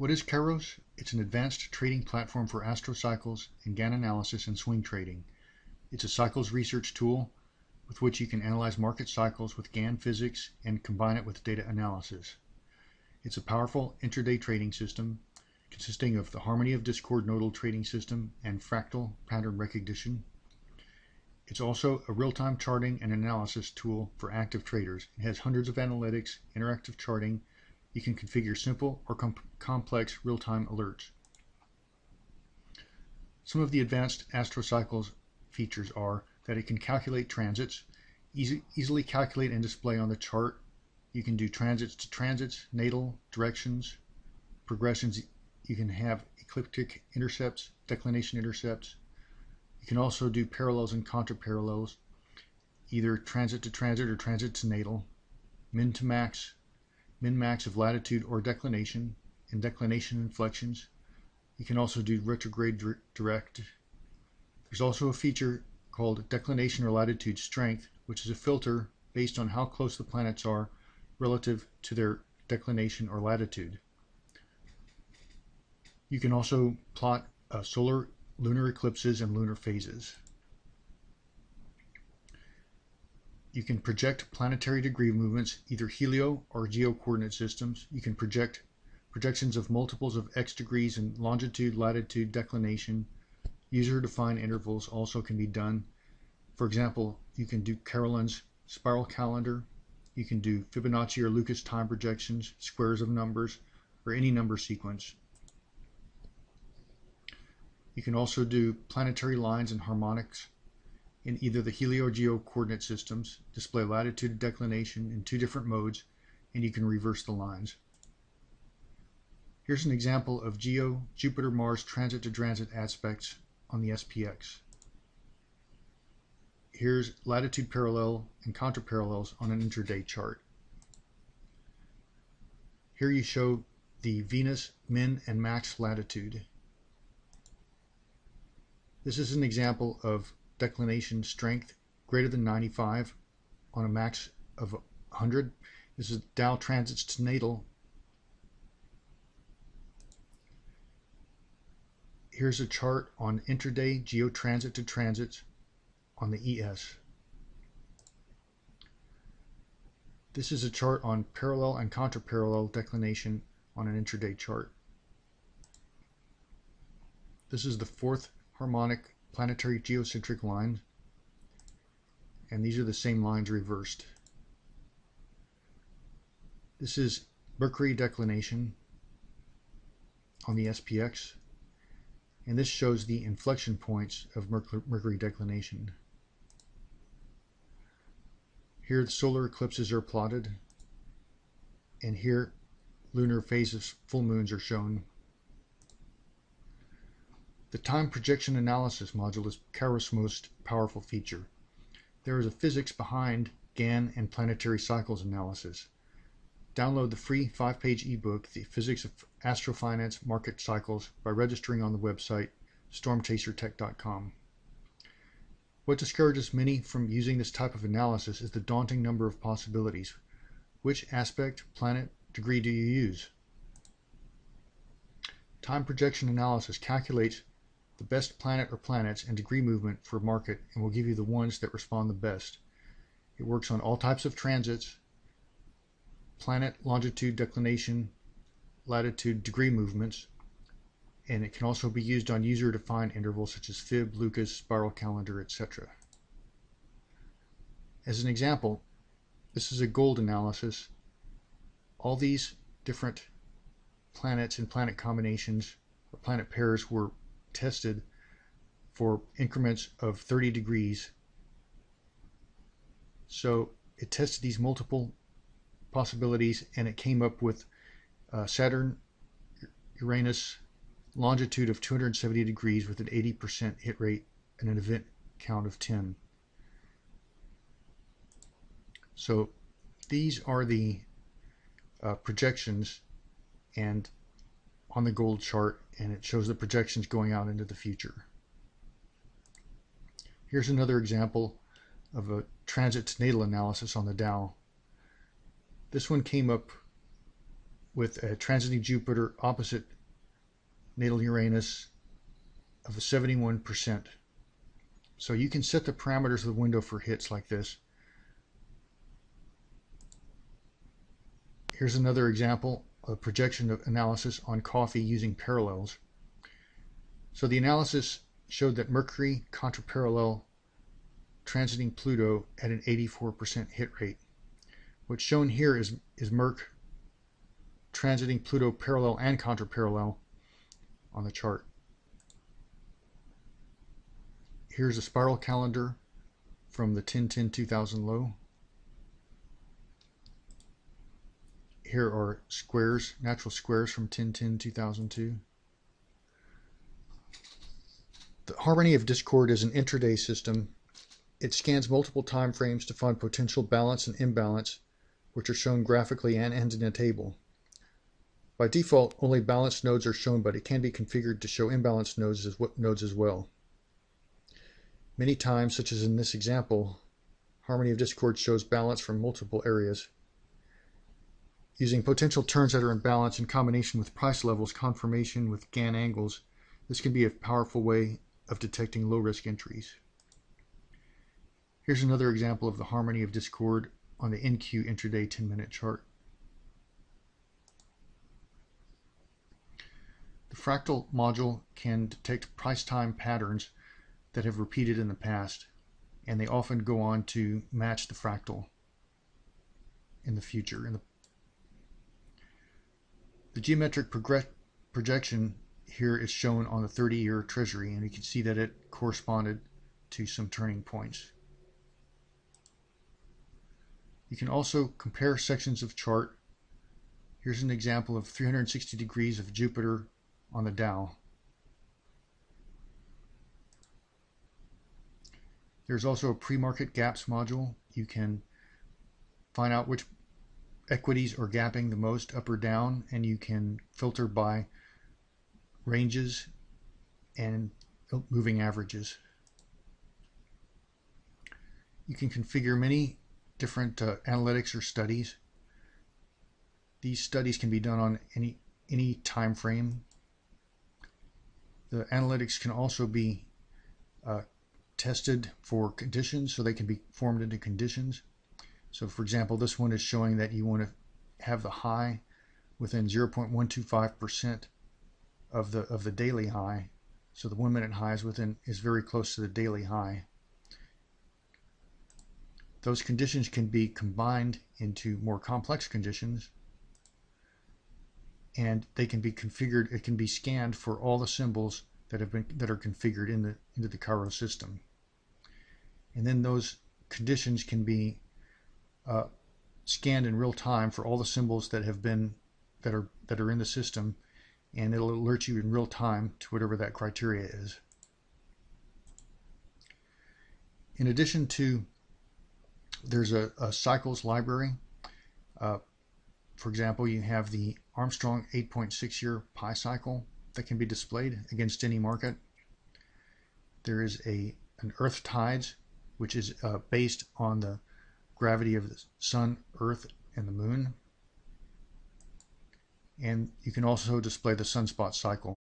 What is Kairos? It's an advanced trading platform for astrocycles and Gann analysis and swing trading. It's a cycles research tool with which you can analyze market cycles with Gann physics and combine it with data analysis. It's a powerful intraday trading system consisting of the harmony of discord nodal trading system and fractal pattern recognition. It's also a real-time charting and analysis tool for active traders. It has hundreds of analytics, interactive charting. You can configure simple or com complex real-time alerts. Some of the advanced astrocycles features are that it can calculate transits, easy, easily calculate and display on the chart. You can do transits to transits, natal, directions, progressions. You can have ecliptic intercepts, declination intercepts. You can also do parallels and contraparallels, either transit to transit or transit to natal, min to max, min max of latitude or declination, and declination inflections. You can also do retrograde direct. There's also a feature called declination or latitude strength, which is a filter based on how close the planets are relative to their declination or latitude. You can also plot uh, solar lunar eclipses and lunar phases. You can project planetary degree movements, either helio or geo coordinate systems. You can project projections of multiples of x degrees in longitude, latitude, declination, User-defined intervals also can be done. For example, you can do Carolan's spiral calendar. You can do Fibonacci or Lucas time projections, squares of numbers, or any number sequence. You can also do planetary lines and harmonics in either the helio-geo coordinate systems, display latitude and declination in two different modes, and you can reverse the lines. Here's an example of geo Jupiter-Mars transit-to-transit aspects on the SPX. Here's latitude parallel and contraparallels on an intraday chart. Here you show the Venus min and max latitude. This is an example of declination strength greater than 95 on a max of 100. This is Dow transits to natal Here's a chart on intraday geotransit to transit on the ES. This is a chart on parallel and contraparallel declination on an intraday chart. This is the fourth harmonic planetary geocentric line and these are the same lines reversed. This is Mercury declination on the SPX and this shows the inflection points of Mercury declination. Here the solar eclipses are plotted, and here lunar phases, full moons are shown. The time projection analysis module is Kairos' most powerful feature. There is a physics behind Gann and planetary cycles analysis. Download the free five-page ebook, The Physics of Astrofinance Market Cycles, by registering on the website stormchasertech.com. What discourages many from using this type of analysis is the daunting number of possibilities. Which aspect, planet, degree do you use? Time projection analysis calculates the best planet or planets and degree movement for market and will give you the ones that respond the best. It works on all types of transits, planet longitude declination, latitude degree movements, and it can also be used on user-defined intervals such as fib, Lucas, spiral calendar, etc. As an example, this is a gold analysis. All these different planets and planet combinations or planet pairs were tested for increments of 30 degrees. So it tested these multiple possibilities, and it came up with uh, Saturn, Uranus, longitude of 270 degrees with an 80% hit rate and an event count of 10. So these are the uh, projections and on the gold chart and it shows the projections going out into the future. Here's another example of a transit to natal analysis on the Dow this one came up with a transiting Jupiter opposite natal Uranus of a 71%. So you can set the parameters of the window for hits like this. Here's another example of projection of analysis on coffee using parallels. So the analysis showed that Mercury contraparallel transiting Pluto at an 84% hit rate. What's shown here is, is Merc transiting Pluto parallel and contraparallel on the chart. Here's a spiral calendar from the 1010-2000 low. Here are squares, natural squares from 1010-2002. The harmony of discord is an intraday system. It scans multiple time frames to find potential balance and imbalance, which are shown graphically and, and in a table. By default, only balanced nodes are shown, but it can be configured to show imbalanced nodes as, nodes as well. Many times, such as in this example, harmony of discord shows balance from multiple areas. Using potential turns that are in balance in combination with price levels confirmation with Gann angles, this can be a powerful way of detecting low-risk entries. Here's another example of the harmony of discord on the NQ intraday 10-minute chart. The fractal module can detect price time patterns that have repeated in the past, and they often go on to match the fractal in the future, in the the geometric projection here is shown on the 30-year treasury, and you can see that it corresponded to some turning points. You can also compare sections of chart. Here's an example of 360 degrees of Jupiter on the Dow. There's also a pre-market gaps module. You can find out which equities are gapping the most up or down and you can filter by ranges and moving averages. You can configure many different uh, analytics or studies. These studies can be done on any any time frame. The analytics can also be uh, tested for conditions, so they can be formed into conditions. So for example, this one is showing that you want to have the high within 0.125% of the of the daily high. So the one minute high is within is very close to the daily high. Those conditions can be combined into more complex conditions and they can be configured it can be scanned for all the symbols that have been that are configured in the into the Kairos system. And then those conditions can be uh, scanned in real time for all the symbols that have been that are that are in the system and it'll alert you in real time to whatever that criteria is. In addition to there's a, a cycles library. Uh, for example, you have the Armstrong 8.6 year pi cycle that can be displayed against any market. There is a an Earth tides, which is uh, based on the gravity of the sun, earth, and the moon. And you can also display the sunspot cycle.